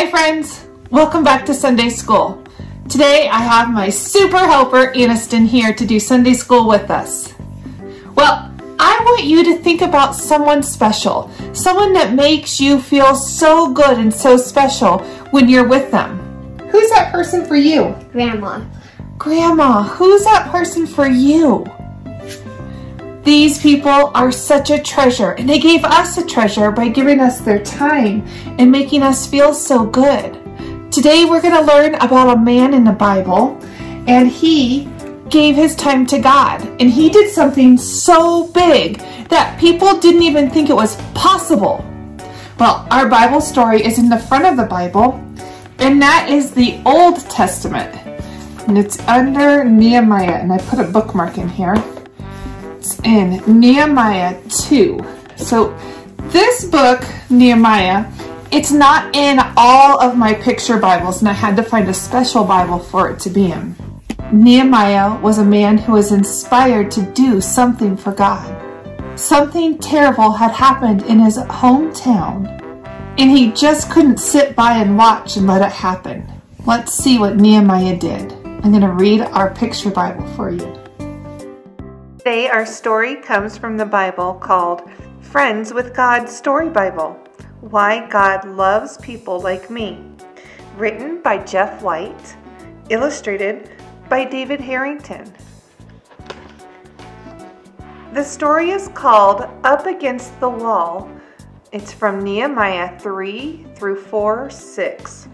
Hi friends, welcome back to Sunday School. Today I have my super helper Aniston here to do Sunday School with us. Well, I want you to think about someone special, someone that makes you feel so good and so special when you're with them. Who's that person for you? Grandma. Grandma, who's that person for you? These people are such a treasure, and they gave us a treasure by giving us their time and making us feel so good. Today we're going to learn about a man in the Bible, and he gave his time to God, and he did something so big that people didn't even think it was possible. Well, our Bible story is in the front of the Bible, and that is the Old Testament. And it's under Nehemiah, and I put a bookmark in here in Nehemiah 2. So this book, Nehemiah, it's not in all of my picture Bibles, and I had to find a special Bible for it to be in. Nehemiah was a man who was inspired to do something for God. Something terrible had happened in his hometown, and he just couldn't sit by and watch and let it happen. Let's see what Nehemiah did. I'm going to read our picture Bible for you. Today, our story comes from the Bible called Friends with God Story Bible Why God Loves People Like Me. Written by Jeff White, illustrated by David Harrington. The story is called Up Against the Wall. It's from Nehemiah 3 through 4 6.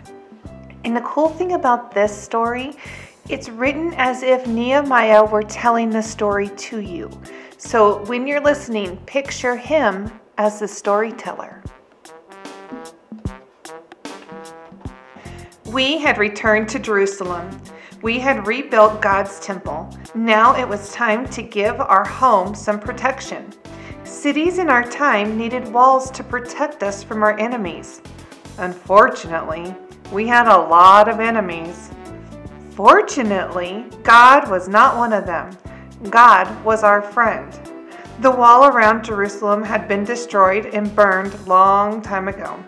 And the cool thing about this story it's written as if Nehemiah were telling the story to you. So when you're listening, picture him as the storyteller. We had returned to Jerusalem. We had rebuilt God's temple. Now it was time to give our home some protection. Cities in our time needed walls to protect us from our enemies. Unfortunately, we had a lot of enemies. Fortunately, God was not one of them. God was our friend. The wall around Jerusalem had been destroyed and burned long time ago.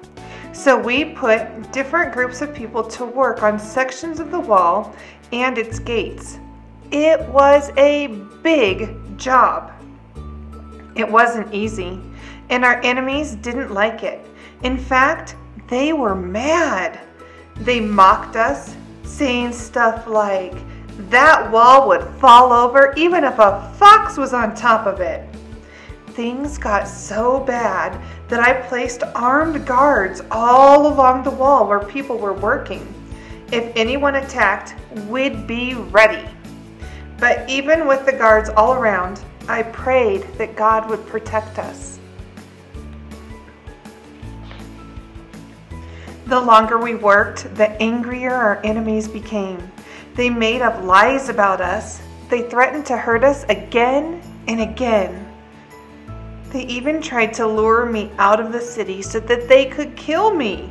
So we put different groups of people to work on sections of the wall and its gates. It was a big job. It wasn't easy, and our enemies didn't like it. In fact, they were mad. They mocked us, saying stuff like, that wall would fall over even if a fox was on top of it. Things got so bad that I placed armed guards all along the wall where people were working. If anyone attacked, we'd be ready. But even with the guards all around, I prayed that God would protect us. The longer we worked, the angrier our enemies became. They made up lies about us. They threatened to hurt us again and again. They even tried to lure me out of the city so that they could kill me.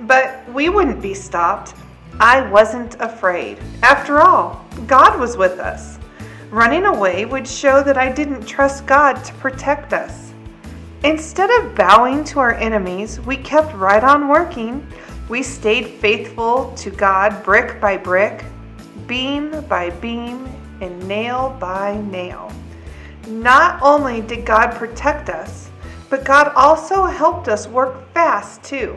But we wouldn't be stopped. I wasn't afraid. After all, God was with us. Running away would show that I didn't trust God to protect us. Instead of bowing to our enemies, we kept right on working. We stayed faithful to God brick by brick, beam by beam, and nail by nail. Not only did God protect us, but God also helped us work fast too.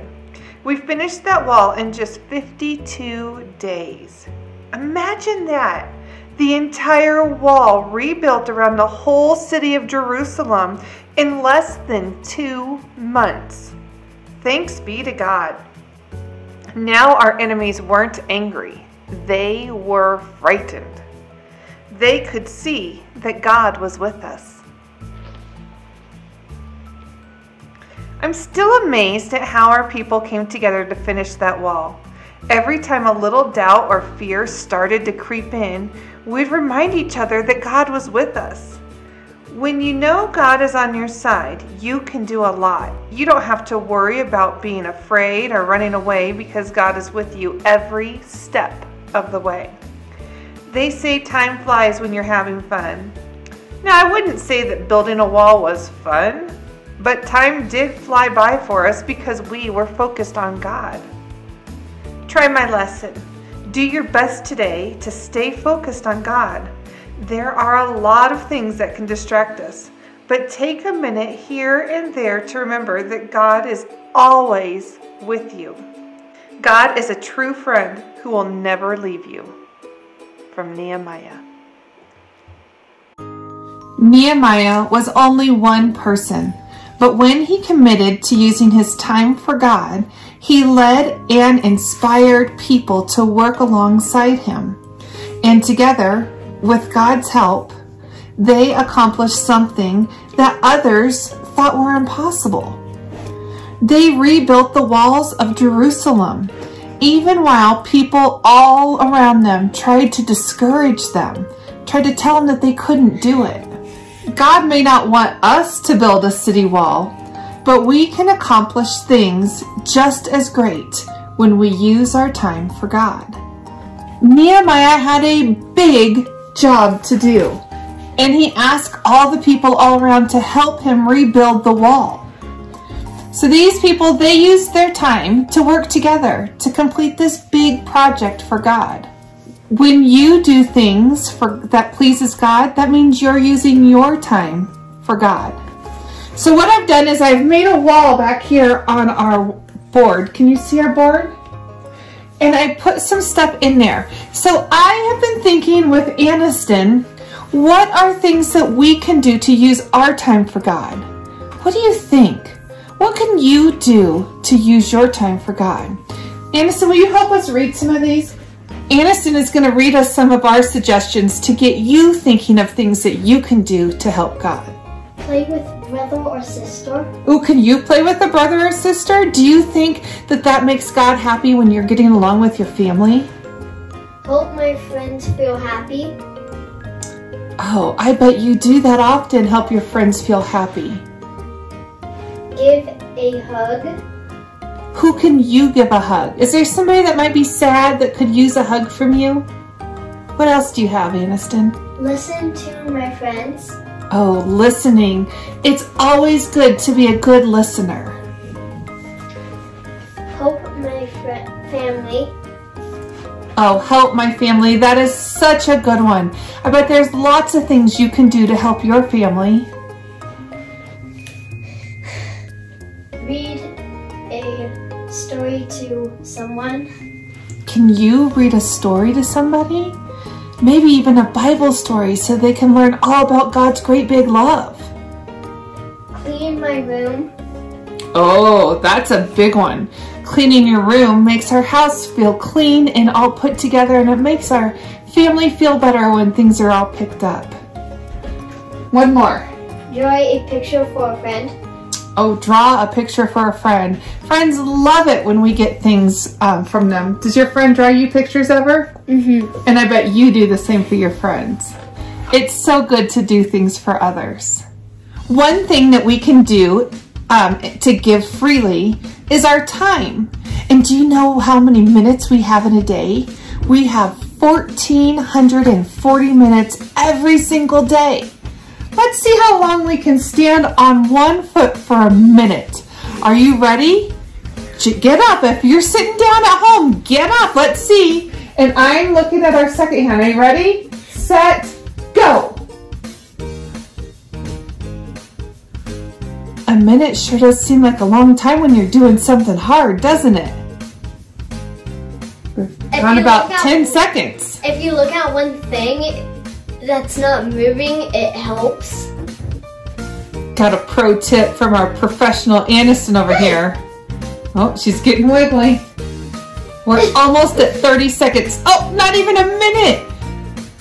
We finished that wall in just 52 days. Imagine that! The entire wall rebuilt around the whole city of Jerusalem in less than two months. Thanks be to God. Now our enemies weren't angry, they were frightened. They could see that God was with us. I'm still amazed at how our people came together to finish that wall. Every time a little doubt or fear started to creep in, we'd remind each other that God was with us. When you know God is on your side, you can do a lot. You don't have to worry about being afraid or running away because God is with you every step of the way. They say time flies when you're having fun. Now, I wouldn't say that building a wall was fun, but time did fly by for us because we were focused on God. try my lesson. Do your best today to stay focused on God. There are a lot of things that can distract us, but take a minute here and there to remember that God is always with you. God is a true friend who will never leave you. From Nehemiah. Nehemiah was only one person, but when he committed to using his time for God, he led and inspired people to work alongside him. And together, with God's help, they accomplished something that others thought were impossible. They rebuilt the walls of Jerusalem, even while people all around them tried to discourage them, tried to tell them that they couldn't do it. God may not want us to build a city wall, but we can accomplish things just as great when we use our time for God. Nehemiah had a big job to do, and he asked all the people all around to help him rebuild the wall. So these people, they used their time to work together to complete this big project for God. When you do things for, that pleases God, that means you're using your time for God. So what I've done is I've made a wall back here on our board. Can you see our board? And I put some stuff in there. So I have been thinking with Aniston, what are things that we can do to use our time for God? What do you think? What can you do to use your time for God? Aniston, will you help us read some of these? Aniston is going to read us some of our suggestions to get you thinking of things that you can do to help God. Play with brother or sister. Ooh, can you play with a brother or sister? Do you think that that makes God happy when you're getting along with your family? Help my friends feel happy. Oh, I bet you do that often, help your friends feel happy. Give a hug. Who can you give a hug? Is there somebody that might be sad that could use a hug from you? What else do you have, Aniston? Listen to my friends. Oh, listening. It's always good to be a good listener. Help my family. Oh, help my family. That is such a good one. I bet there's lots of things you can do to help your family. Read a story to someone? Can you read a story to somebody? Maybe even a Bible story so they can learn all about God's great big love. Clean my room. Oh, that's a big one. Cleaning your room makes our house feel clean and all put together and it makes our family feel better when things are all picked up. One more. Draw a picture for a friend. Oh, draw a picture for a friend. Friends love it when we get things um, from them. Does your friend draw you pictures ever? Mm-hmm. And I bet you do the same for your friends. It's so good to do things for others. One thing that we can do um, to give freely is our time. And do you know how many minutes we have in a day? We have 1,440 minutes every single day. Let's see how long we can stand on one foot for a minute. Are you ready? Get up. If you're sitting down at home, get up. Let's see. And I'm looking at our second hand. Are you ready? Set, go. A minute sure does seem like a long time when you're doing something hard, doesn't it? We've about 10 seconds. If you look at one thing, that's not moving, it helps. Got a pro tip from our professional Aniston over here. Oh, she's getting wiggly. We're almost at 30 seconds. Oh, not even a minute.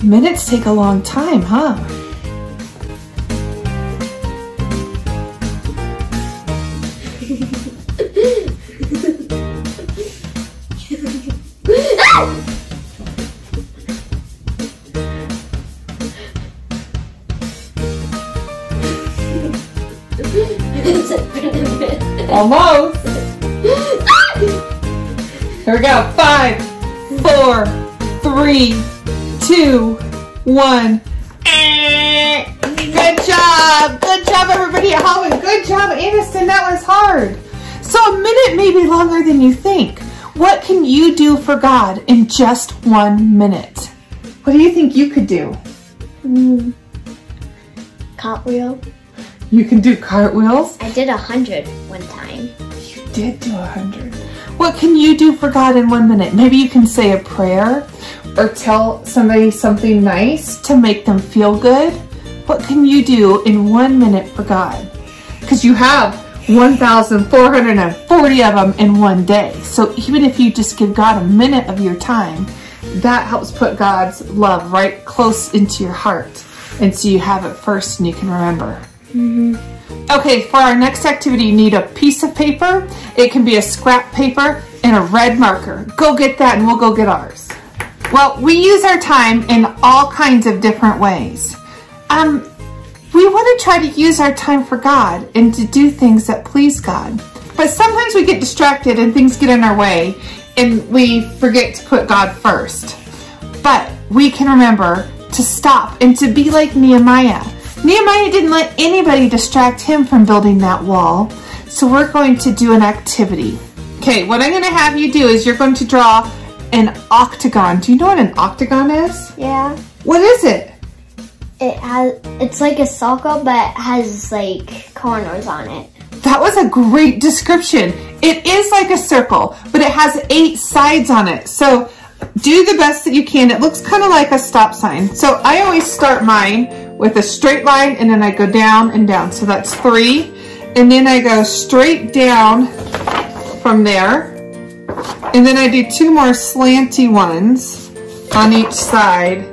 Minutes take a long time, huh? Almost. Here we go. Five, four, three, two, one. Good job. Good job, everybody at home. And good job, Aniston. That was hard. So a minute may be longer than you think. What can you do for God in just one minute? What do you think you could do? Mm. Cartwheel. You can do cartwheels? I did a hundred one time. You did do a hundred. What can you do for God in one minute? Maybe you can say a prayer or tell somebody something nice to make them feel good. What can you do in one minute for God? Because you have 1,440 of them in one day. So even if you just give God a minute of your time, that helps put God's love right close into your heart. And so you have it first and you can remember. Mm-hmm. Okay, for our next activity, you need a piece of paper. It can be a scrap paper and a red marker. Go get that and we'll go get ours. Well, we use our time in all kinds of different ways. Um, we want to try to use our time for God and to do things that please God. But sometimes we get distracted and things get in our way and we forget to put God first. But we can remember to stop and to be like Nehemiah. Nehemiah didn't let anybody distract him from building that wall. So we're going to do an activity. Okay, what I'm going to have you do is you're going to draw an octagon. Do you know what an octagon is? Yeah. What is it? It has, it's like a circle, but it has like corners on it. That was a great description. It is like a circle, but it has eight sides on it. So do the best that you can. It looks kind of like a stop sign. So I always start mine with a straight line and then I go down and down. So that's three. And then I go straight down from there. And then I do two more slanty ones on each side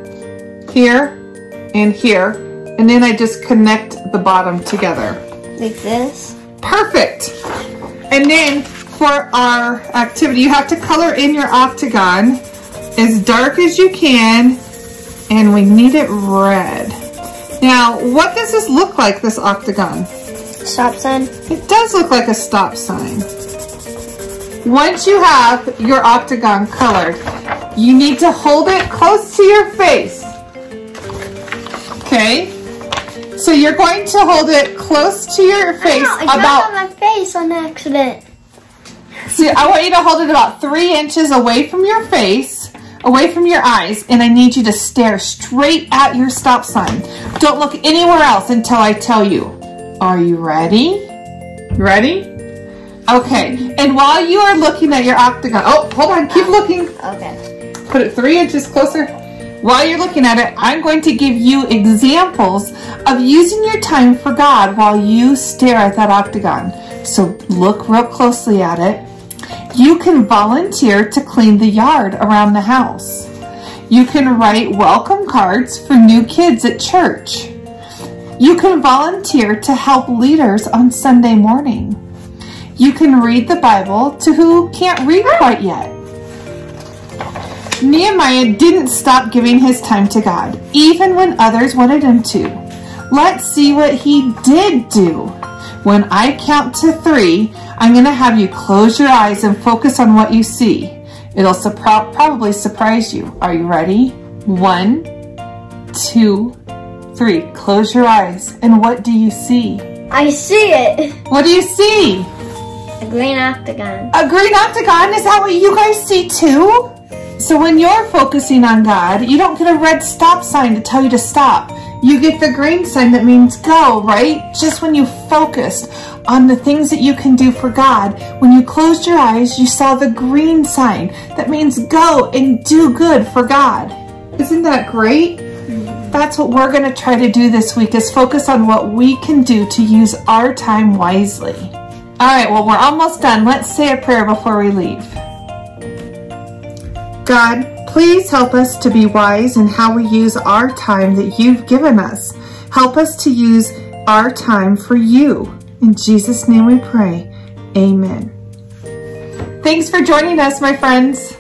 here and here. And then I just connect the bottom together. Like this? Perfect. And then for our activity, you have to color in your octagon as dark as you can, and we need it red. Now, what does this look like, this octagon? Stop sign. It does look like a stop sign. Once you have your octagon colored, you need to hold it close to your face. Okay? So you're going to hold it close to your face Ow, I about on my face on accident. See, I want you to hold it about three inches away from your face, away from your eyes, and I need you to stare straight at your stop sign. Don't look anywhere else until I tell you. Are you ready? Ready? Okay, and while you are looking at your octagon, oh, hold on, keep oh, looking. Okay. Put it three inches closer. While you're looking at it, I'm going to give you examples of using your time for God while you stare at that octagon. So look real closely at it. You can volunteer to clean the yard around the house. You can write welcome cards for new kids at church. You can volunteer to help leaders on Sunday morning. You can read the Bible to who can't read quite yet. Nehemiah didn't stop giving his time to God, even when others wanted him to. Let's see what he did do. When I count to three, I'm going to have you close your eyes and focus on what you see. It'll probably surprise you. Are you ready? One, two, three. Close your eyes. And what do you see? I see it. What do you see? A green octagon. A green octagon? Is that what you guys see too? So when you're focusing on God, you don't get a red stop sign to tell you to stop. You get the green sign that means go, right? Just when you focused on the things that you can do for God, when you closed your eyes, you saw the green sign that means go and do good for God. Isn't that great? That's what we're going to try to do this week is focus on what we can do to use our time wisely. All right, well, we're almost done. Let's say a prayer before we leave. God, please help us to be wise in how we use our time that you've given us. Help us to use our time for you. In Jesus' name we pray. Amen. Thanks for joining us, my friends.